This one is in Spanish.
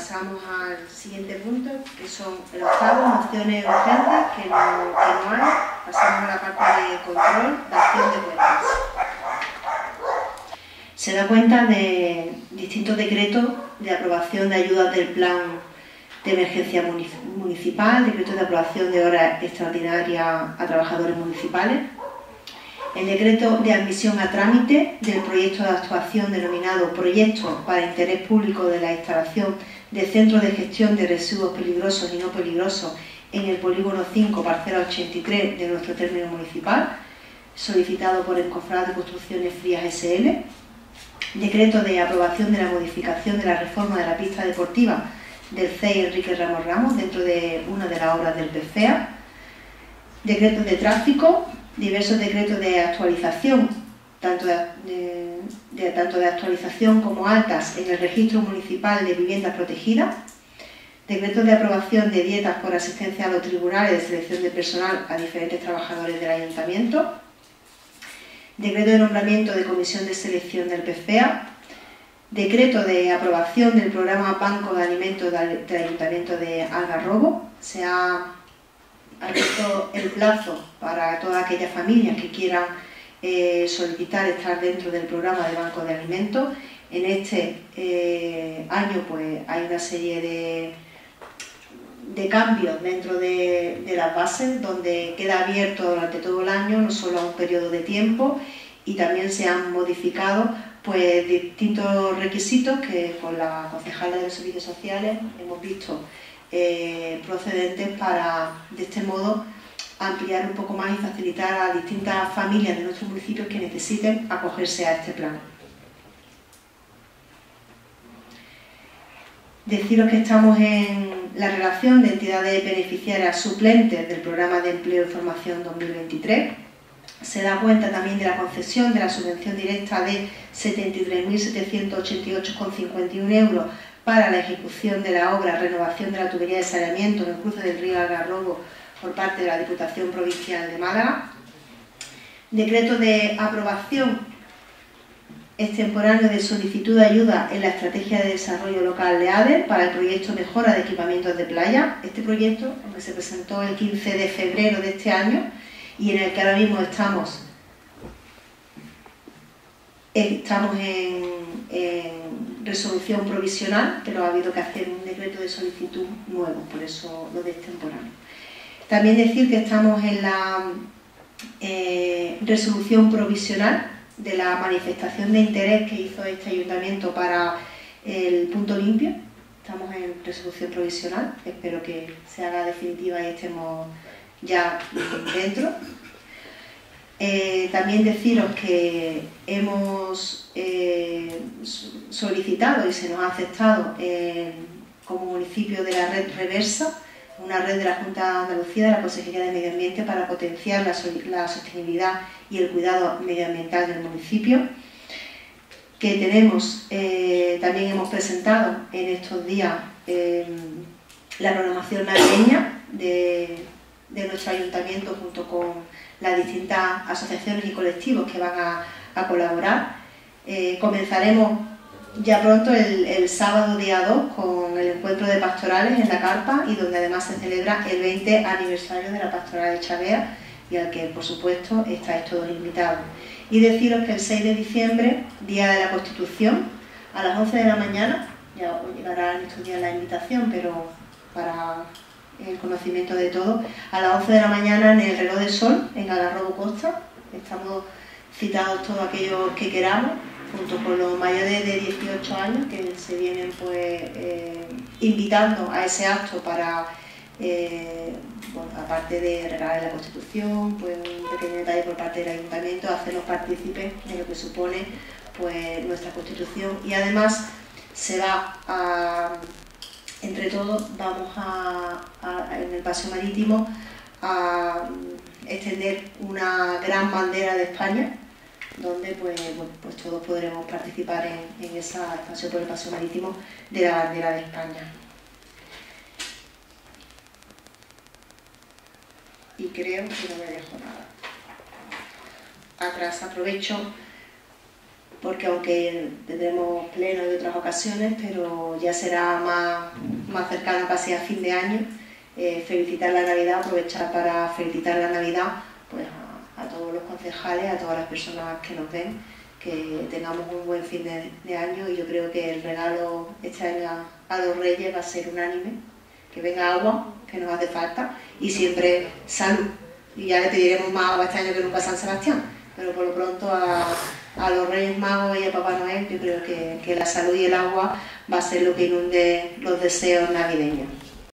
pasamos al siguiente punto, que son el octavo, mociones urgentes, que no, que no hay. Pasamos a la parte de control, de acción de cuentas. Se da cuenta de distintos decretos de aprobación de ayudas del plan de emergencia municipal, decretos de aprobación de horas extraordinarias a trabajadores municipales, el decreto de admisión a trámite del proyecto de actuación denominado Proyecto para Interés Público de la instalación de centros de gestión de residuos peligrosos y no peligrosos en el polígono 5, parcela 83 de nuestro término municipal, solicitado por el Cofrado de Construcciones Frías SL. Decreto de aprobación de la modificación de la reforma de la pista deportiva del CEI Enrique Ramos Ramos dentro de una de las obras del PFEA. Decreto de tráfico diversos decretos de actualización, tanto de, tanto de actualización como altas en el registro municipal de viviendas protegidas, decretos de aprobación de dietas por asistencia a los tribunales de selección de personal a diferentes trabajadores del ayuntamiento, decreto de nombramiento de comisión de selección del PFEA, decreto de aprobación del programa Banco de Alimentos del, Ayuntamiento de Algarrobo, se ha abierto el plazo para todas aquellas familias que quieran eh, solicitar estar dentro del programa de Banco de Alimentos. En este eh, año pues, hay una serie de, de cambios dentro de, las bases, donde queda abierto durante todo el año, no solo a un periodo de tiempo, y también se han modificado pues, distintos requisitos que con la concejala de servicios sociales hemos visto eh, procedentes para, de este modo, ampliar un poco más y facilitar a distintas familias de nuestros municipios que necesiten acogerse a este plan. Deciros que estamos en la relación de entidades beneficiarias suplentes del Programa de Empleo y Formación 2023. Se da cuenta también de la concesión de la subvención directa de 73.788,51 euros para la ejecución de la obra Renovación de la tubería de saneamiento en el cruce del río Algarrobo por parte de la Diputación Provincial de Málaga. Decreto de aprobación extemporáneo de solicitud de ayuda en la Estrategia de Desarrollo Local de ADER para el proyecto Mejora de Equipamientos de Playa. Este proyecto, que se presentó el 15 de febrero de este año y en el que ahora mismo estamos, estamos en resolución provisional, pero ha habido que hacer un decreto de solicitud nuevo, por eso lo de extemporáneo. También decir que estamos en la eh, resolución provisional de la manifestación de interés que hizo este ayuntamiento para el punto limpio. Estamos en resolución provisional, espero que se haga definitiva y estemos ya dentro. Eh, también deciros que hemos eh, solicitado y se nos ha aceptado como municipio de la red reversa, una red de la Junta de Andalucía de la Consejería de Medio Ambiente para potenciar la, sostenibilidad y el cuidado medioambiental del municipio que tenemos, también hemos presentado en estos días la programación navideña de, de nuestro ayuntamiento junto con las distintas asociaciones y colectivos que van a, colaborar. Eh, comenzaremos ya pronto el, sábado día 2 con el encuentro de pastorales en la carpa y donde además se celebra el 20 aniversario de la pastoral de Chavea y al que por supuesto estáis todos invitados. Y deciros que el 6 de diciembre, Día de la Constitución, a las 11 de la mañana, ya llegará en estos días la invitación, pero para el conocimiento de todo, a las 11 de la mañana en el reloj del sol, en Alarrobo Costa. Estamos citados todos aquellos que queramos, junto con los mayores de 18 años que se vienen pues eh, invitando a ese acto para, eh, aparte de regalar la Constitución, pues un pequeño detalle por parte del Ayuntamiento, hacerlos partícipes de lo que supone pues nuestra Constitución. Y además se va a entre todos vamos a, en el paseo marítimo a extender una gran bandera de España donde pues, pues todos podremos participar en, en esa expansión por el paseo marítimo de la bandera de España. Y creo que no me dejo nada. Atrás aprovecho porque aunque tendremos pleno de otras ocasiones, pero ya será más, más cercano casi a fin de año, eh, felicitar la Navidad, aprovechar para felicitar la Navidad pues, todos los concejales, a todas las personas que nos ven, que tengamos un buen fin de, año y yo creo que el regalo este año a, los Reyes va a ser unánime, que venga agua, que nos hace falta, y siempre salud. Y ya le pediremos más agua este año que nunca a San Sebastián, pero por lo pronto a a los Reyes Magos y a Papá Noel, yo creo que, que la salud y el agua va a ser lo que inunde los deseos navideños.